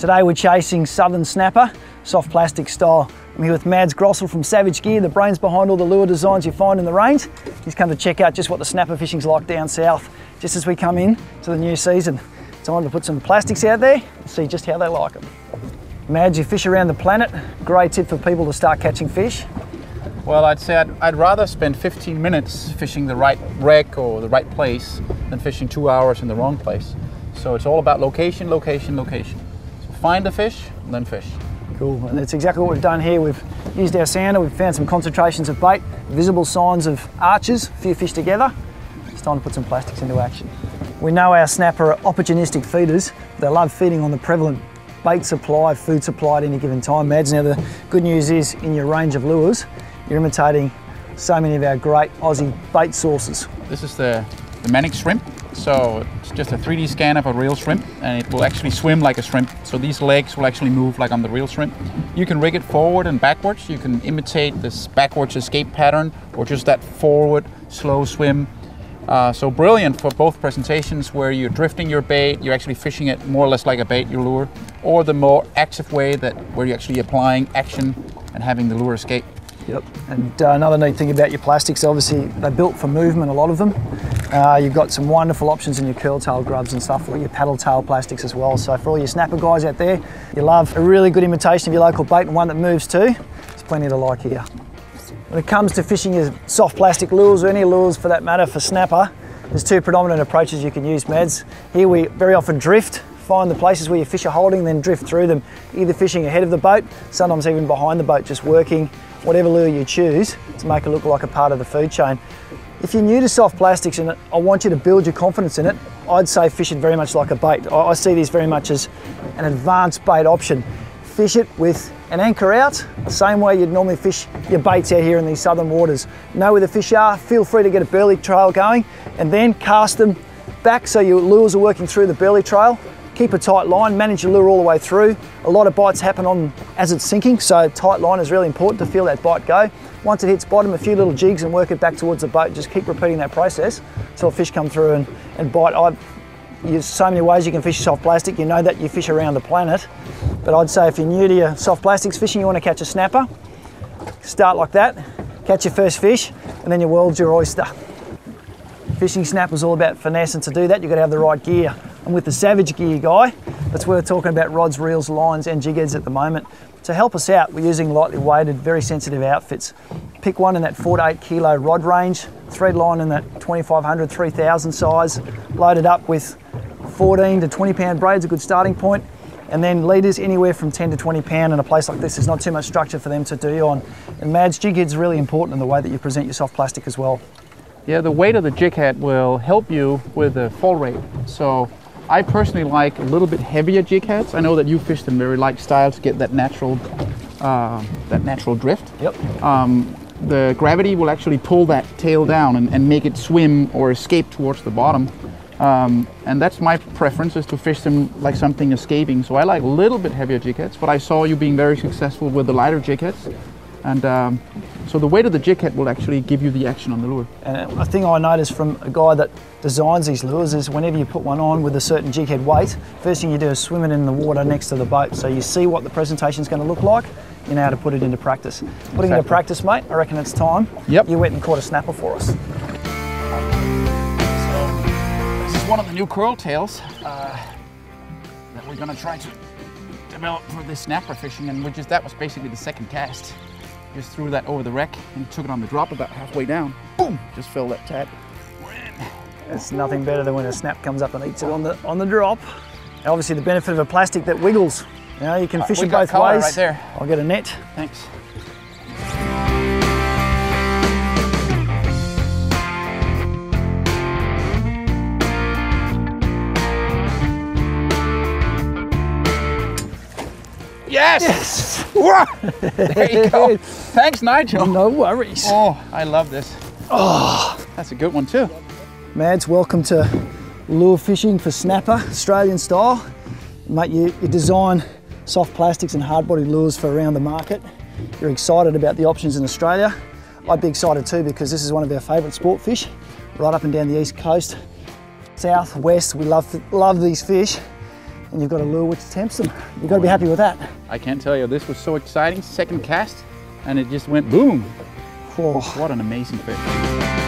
Today we're chasing southern snapper, soft plastic style. I'm here with Mads Grosell from Savage Gear, the brains behind all the lure designs you find in the range. He's come to check out just what the snapper fishing's like down south, just as we come in to the new season. Time to put some plastics out there and see just how they like them. Mads, you fish around the planet. Great tip for people to start catching fish. Well, I'd say I'd, I'd, rather spend 15 minutes fishing the right wreck or the right place than fishing two hours in the wrong place. So it's all about location, location, location. Find a fish, then fish. Cool, and that's exactly what we've done here. We've used our sounder, we've found some concentrations of bait, visible signs of arches, a few fish together. It's time to put some plastics into action. We know our snapper are opportunistic feeders. They love feeding on the prevalent bait supply, food supply at any given time. Mads, now the good news is in your range of lures, you're imitating so many of our great Aussie bait sources. This is the, the Manic shrimp. So it's just a 3D scan of a real shrimp and it will actually swim like a shrimp. So these legs will actually move like on the real shrimp. You can rig it forward and backwards. You can imitate this backwards escape pattern or just that forward slow swim. Uh, so brilliant for both presentations where you're drifting your bait, you're actually fishing it more or less like a bait, your lure, or the more active way that where you're actually applying action and having the lure escape. Yep, and uh, another neat thing about your plastics, obviously they're built for movement, a lot of them. Uh, you've got some wonderful options in your curl tail grubs and stuff, like your paddle tail plastics as well. So for all your snapper guys out there, you love a really good imitation of your local bait and one that moves too, there's plenty to like here. When it comes to fishing your soft plastic lures or any lures for that matter for snapper, there's two predominant approaches you can use, Mads. Here we very often drift, find the places where your fish are holding, then drift through them, either fishing ahead of the boat, sometimes even behind the boat, just working whatever lure you choose to make it look like a part of the food chain. If you're new to soft plastics and I want you to build your confidence in it, I'd say fish it very much like a bait. I see these very much as an advanced bait option. Fish it with an anchor out, same way you'd normally fish your baits out here in these southern waters. Know where the fish are, feel free to get a burley trail going, and then cast them back so your lures are working through the burley trail Keep a tight line, manage your lure all the way through. A lot of bites happen on as it's sinking, so tight line is really important to feel that bite go. Once it hits bottom, a few little jigs and work it back towards the boat. Just keep repeating that process until a fish come through and, and bite. I've, there's so many ways you can fish soft plastic. You know that you fish around the planet. But I'd say if you're new to your soft plastics fishing, you want to catch a snapper, start like that, catch your first fish, and then your world's your oyster. Fishing snapper's all about finesse, and to do that, you've got to have the right gear. And with the Savage Gear guy, that's worth talking about rods, reels, lines, and jig heads at the moment. To help us out, we're using lightly weighted, very sensitive outfits. Pick one in that four to eight kilo rod range, thread line in that 2500, 3000 size, loaded up with 14 to 20 pound braids, a good starting. And then leaders anywhere from 10 to 20 pound in a place like this, there's not too much structure for them to do on. And Mads, jig head's really important in the way that you present your soft plastic as well. Yeah, the weight of the jig head will help you with the fall rate. So I personally like a little bit heavier jig heads. I know that you fish them very light style to get that natural, uh, that natural drift. Yep. Um, the gravity will actually pull that tail down and, and make it swim or escape towards the bottom. Um, and that's my preference is to fish them like something escaping. So I like a little bit heavier jig heads, but I saw you being very successful with the lighter jig heads. And um, so the weight of the jig head will actually give you the action on the lure. And a thing I noticed from a guy that designs these lures is whenever you put one on with a certain jig head weight, first thing you do is swim it in the water next to the boat. So you see what the presentation is going to look like, you know how to put it into practice. Putting exactly. into practice, mate, I reckon it's time. Yep. You went and caught a snapper for us. So this is one of the new curl tails uh, that we're going to try to develop for this snapper fishing, and which is that was basically the second cast. Just threw that over the wreck and took it on the drop about halfway down. Boom! Just fell that tat. It's nothing better than when a snap comes up and eats it on the on the drop. And obviously the benefit of a plastic that wiggles. You know, you can fish it both ways. Right there. I'll get a net. Thanks. Yes! yes. there you go. Thanks, Nigel. No worries. Oh, I love this. Oh, that's a good one too. Mads, welcome to lure fishing for snapper, Australian style. Mate, you, you design soft plastics and hard-bodied lures for around the market. You're excited about the options in Australia. I'd be excited too because this is one of our favourite sport fish, right up and down the east coast. South, west, we love, love these fish. And you've got a lure which tempts them. You've got to be happy with that. I can't tell you, this was so exciting. Second cast, and it just went boom. Whoa. What an amazing fish.